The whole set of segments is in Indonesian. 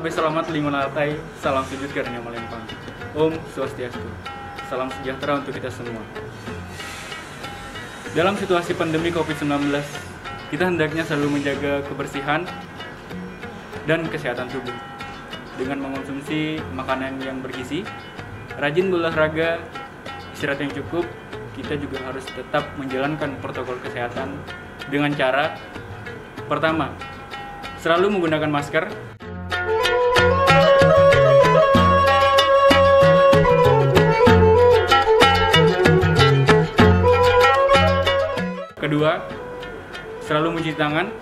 altai, salam sujud karunia melempang. Om Swastiastu. Salam sejahtera untuk kita semua. Dalam situasi pandemi COVID-19, kita hendaknya selalu menjaga kebersihan dan kesehatan tubuh dengan mengonsumsi makanan yang bergizi, rajin berolahraga, istirahat yang cukup, kita juga harus tetap menjalankan protokol kesehatan dengan cara pertama, selalu menggunakan masker. Kedua, selalu mencuci tangan.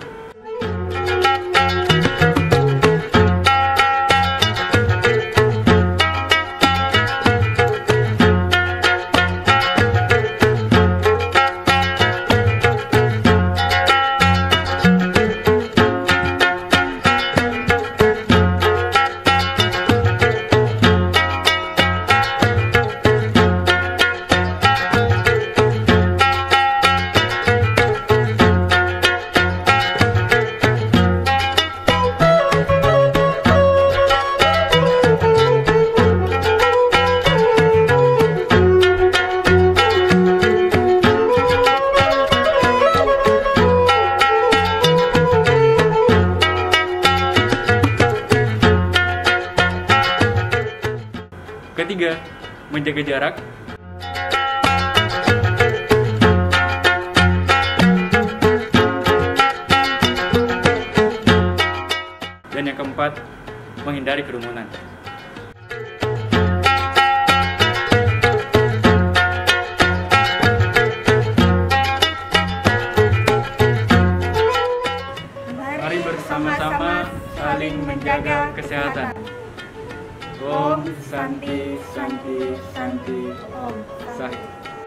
Ketiga, menjaga jarak. Dan yang keempat, menghindari kerumunan. Mari bersama-sama saling menjaga kesehatan. Om Santi Santi Santi Om